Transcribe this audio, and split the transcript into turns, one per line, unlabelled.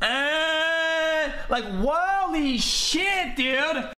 Eh, like, holy shit, dude.